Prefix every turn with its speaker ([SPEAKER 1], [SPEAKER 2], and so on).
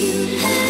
[SPEAKER 1] you have.